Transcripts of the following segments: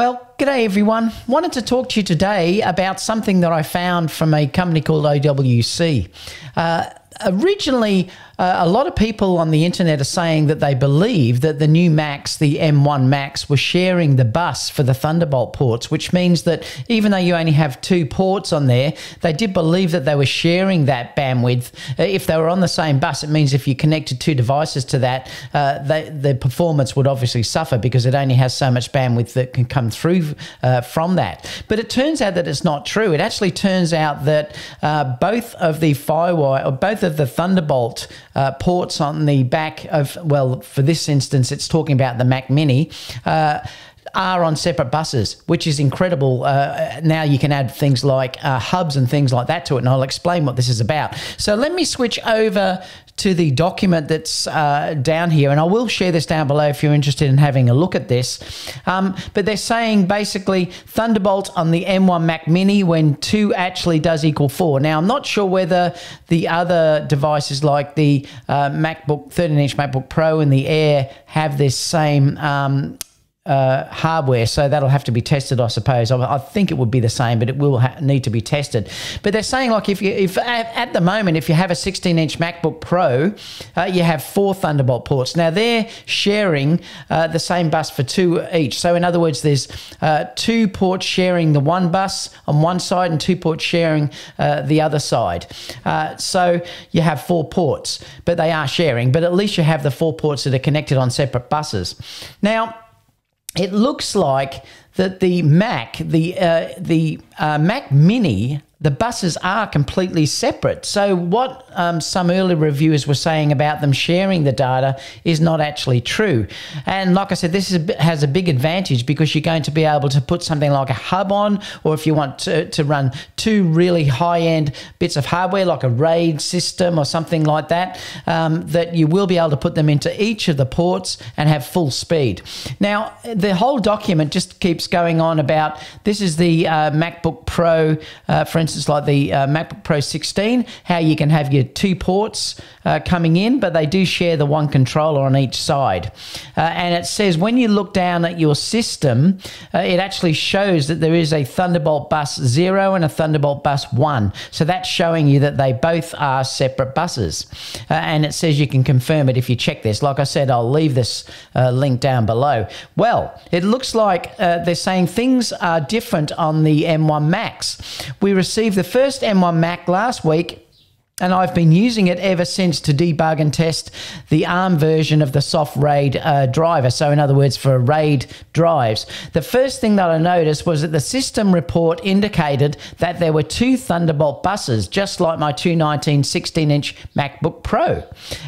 Well, g'day everyone. Wanted to talk to you today about something that I found from a company called OWC. Uh, originally, uh, a lot of people on the internet are saying that they believe that the new Macs, the M1 Macs, were sharing the bus for the Thunderbolt ports, which means that even though you only have two ports on there, they did believe that they were sharing that bandwidth. Uh, if they were on the same bus, it means if you connected two devices to that, uh, the performance would obviously suffer because it only has so much bandwidth that can come through uh, from that. But it turns out that it's not true. It actually turns out that uh, both of the Firewire, or both of the Thunderbolt uh, ports on the back of, well, for this instance, it's talking about the Mac Mini. Uh, are on separate buses, which is incredible. Uh, now you can add things like uh, hubs and things like that to it, and I'll explain what this is about. So let me switch over to the document that's uh, down here, and I will share this down below if you're interested in having a look at this. Um, but they're saying basically Thunderbolt on the M1 Mac Mini when two actually does equal four. Now I'm not sure whether the other devices like the uh, MacBook 13-inch MacBook Pro and the Air have this same. Um, uh, hardware, so that'll have to be tested, I suppose. I, I think it would be the same, but it will need to be tested. But they're saying like if you if at, the moment if you have a 16-inch MacBook Pro, uh, you have four Thunderbolt ports. Now they're sharing uh, the same bus for two each. So in other words, there's uh, two ports sharing the one bus on one side and two ports sharing uh, the other side. Uh, so you have four ports, but they are sharing. But at least you have the four ports that are connected on separate buses. Now it looks like that the Mac, the uh, the uh, Mac Mini the buses are completely separate. So, what um, some early reviewers were saying about them sharing the data is not actually true. And like I said, this is, has a big advantage because you're going to be able to put something like a hub on, or if you want to, to run two really high end bits of hardware, like a RAID system or something like that, um, that you will be able to put them into each of the ports and have full speed. Now, the whole document just keeps going on about this is the uh, MacBook Pro, uh, for instance instance, like the uh, MacBook Pro 16, how you can have your two ports uh, coming in, but they do share the one controller on each side. Uh, and it says when you look down at your system, uh, it actually shows that there is a Thunderbolt bus 0 and a Thunderbolt bus 1. So that's showing you that they both are separate buses. Uh, and it says you can confirm it if you check this. Like I said, I'll leave this uh, link down below. Well, it looks like they're saying things are different on the M1 Macs. We received received the first M1 Mac last week and I've been using it ever since to debug and test the ARM version of the SoftRAID uh, driver. So, in other words, for RAID drives. The first thing that I noticed was that the system report indicated that there were two Thunderbolt buses, just like my 219 16 inch MacBook Pro.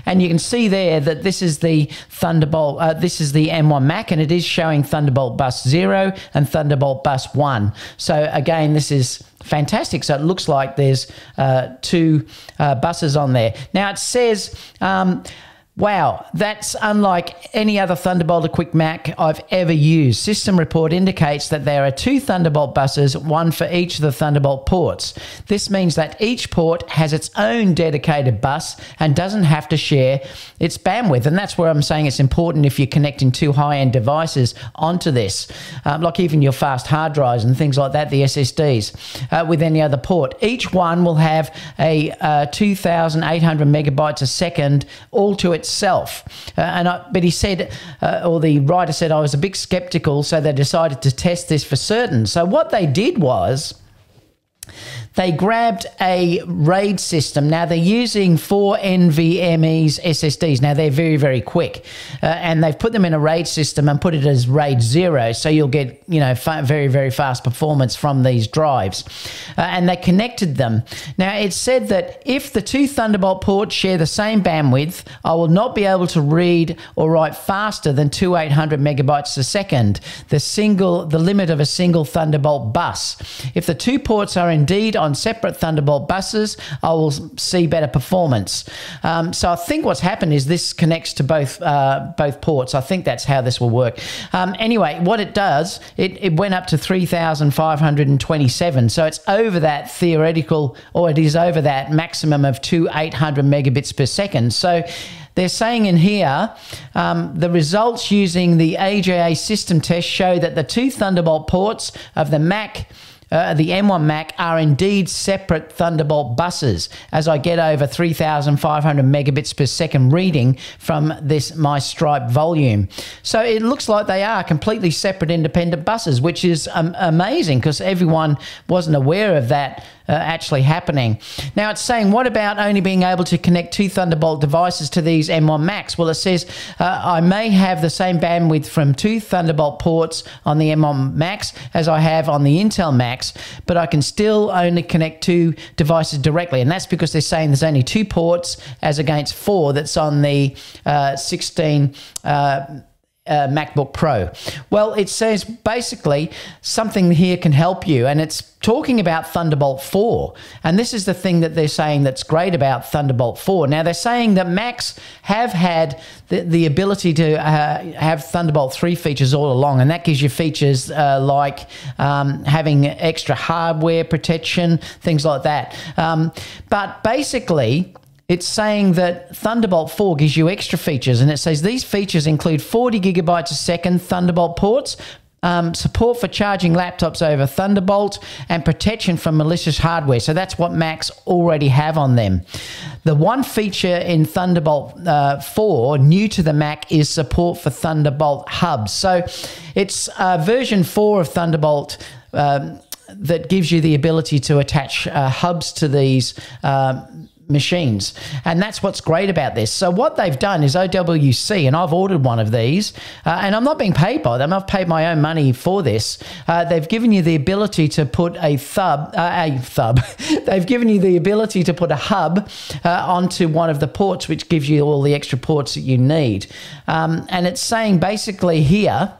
And you can see there that this is the Thunderbolt, uh, this is the M1 Mac, and it is showing Thunderbolt bus 0 and Thunderbolt bus 1. So, again, this is fantastic. So it looks like there's uh, two uh, buses on there. Now it says. Um, Wow, that's unlike any other Thunderbolt equipped Mac I've ever used. System report indicates that there are two Thunderbolt buses, one for each of the Thunderbolt ports. This means that each port has its own dedicated bus and doesn't have to share its bandwidth. And that's where I'm saying it's important if you're connecting two high end devices onto this, um, like even your fast hard drives and things like that, the SSDs, uh, with any other port. Each one will have a uh, 2,800 megabytes a second all to it itself. Uh, and I, but he said, uh, or the writer said, I was a bit skeptical, so they decided to test this for certain. So what they did was they grabbed a RAID system. Now they're using four NVMe's SSDs. Now they're very, very quick. Uh, and they've put them in a RAID system and put it as RAID 0. So you'll get, you know, very, very fast performance from these drives. Uh, and they connected them. Now it said that if the two Thunderbolt ports share the same bandwidth, I will not be able to read or write faster than 2800 megabytes a second, the single, the limit of a single Thunderbolt bus. If the two ports are indeed on separate Thunderbolt buses, I will see better performance. Um, so I think what's happened is this connects to both uh, both ports. I think that's how this will work. Um, anyway, what it does, it, it went up to 3,527. So it's over that theoretical, or it is over that maximum of two 800 megabits per second. So they're saying in here um, the results using the AJA system test show that the two Thunderbolt ports of the Mac. Uh, the M1 Mac are indeed separate Thunderbolt buses as I get over 3,500 megabits per second reading from this my Stripe volume. So it looks like they are completely separate independent buses, which is um, amazing because everyone wasn't aware of that uh, actually happening. Now it's saying, what about only being able to connect two Thunderbolt devices to these M1 Macs? Well, it says uh, I may have the same bandwidth from two Thunderbolt ports on the M1 Macs as I have on the Intel Macs, but I can still only connect two devices directly. And that's because they're saying there's only two ports as against four that's on the uh, 16. Uh, MacBook Pro? Well, it says basically something here can help you, and it's talking about Thunderbolt 4. And this is the thing that they're saying that's great about Thunderbolt 4. Now, they're saying that Macs have had the, the ability to uh, have Thunderbolt 3 features all along, and that gives you features uh, like um, having extra hardware protection, things like that. Um, but basically, it's saying that Thunderbolt 4 gives you extra features, and it says these features include 40 gigabytes a second Thunderbolt ports, um, support for charging laptops over Thunderbolt, and protection from malicious hardware. So that's what Macs already have on them. The one feature in Thunderbolt uh, 4, new to the Mac, is support for Thunderbolt hubs. So it's uh, version 4 of Thunderbolt. Um, that gives you the ability to attach uh, hubs to these um, machines. And that's what's great about this. So what they've done is OWC, and I've ordered one of these, uh, and I'm not being paid by them. I've paid my own money for this. Uh, they've given you the ability to put a thub, uh, a thub. they've given you the ability to put a hub uh, onto one of the ports, which gives you all the extra ports that you need. Um, and it's saying basically here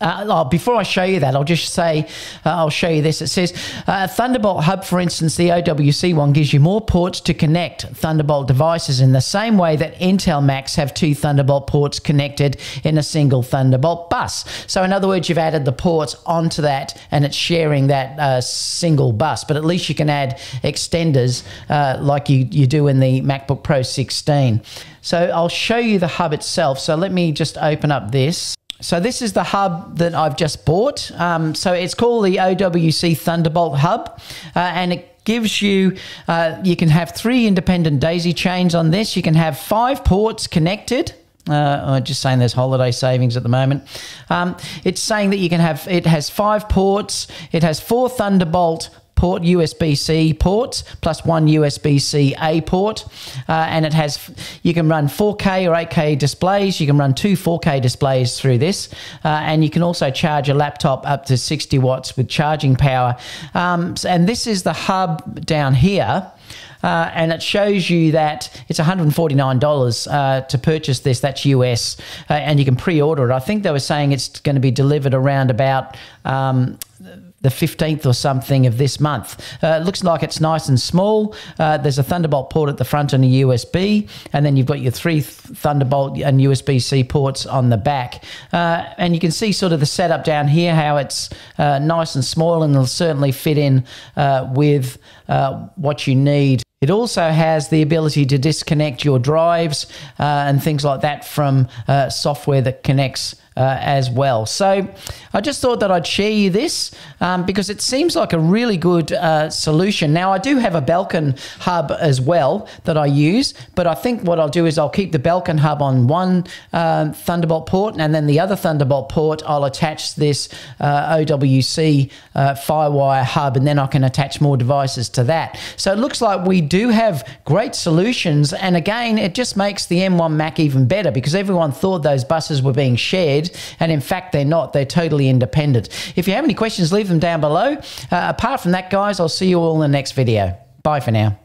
uh, oh, before I show you that, I'll just say, uh, I'll show you this. It says uh, Thunderbolt Hub, for instance, the OWC one gives you more ports to connect Thunderbolt devices in the same way that Intel Macs have two Thunderbolt ports connected in a single Thunderbolt bus. So, in other words, you've added the ports onto that and it's sharing that uh, single bus. But at least you can add extenders uh, like you, you do in the MacBook Pro 16. So, I'll show you the hub itself. So, let me just open up this. So this is the hub that I've just bought. Um, so it's called the OWC Thunderbolt Hub, uh, and it gives you uh, you can have three independent daisy chains on this. You can have five ports connected. Uh, I'm just saying there's holiday savings at the moment. Um, it's saying that you can have it has five ports. It has four Thunderbolt port, USB C ports, plus one USB C A port. Uh, and it has, you can run 4K or 8K displays. You can run two 4K displays through this. Uh, and you can also charge a laptop up to 60 watts with charging power. Um, and this is the hub down here. Uh, and it shows you that it's $149 uh, to purchase this. That's US, uh, and you can pre-order it. I think they were saying it's going to be delivered around about um, the 15th or something of this month. Uh, it looks like it's nice and small. Uh, there's a Thunderbolt port at the front and a USB, and then you've got your three Thunderbolt and USB C ports on the back. Uh, and you can see sort of the setup down here, how it's uh, nice and small, and it'll certainly fit in uh, with uh, what you need. It also has the ability to disconnect your drives and things like that from software that connects uh, as well. So I just thought that I'd share you this um, because it seems like a really good uh, solution. Now, I do have a Belkin hub as well that I use, but I think what I'll do is I'll keep the Belkin hub on one uh, Thunderbolt port and then the other Thunderbolt port, I'll attach this uh, OWC uh, Firewire hub and then I can attach more devices to that. So it looks like we do have great solutions. And again, it just makes the M1 Mac even better because everyone thought those buses were being shared and in fact, they're not. They're totally independent. If you have any questions, leave them down below. Uh, apart from that, guys, I'll see you all in the next video. Bye for now.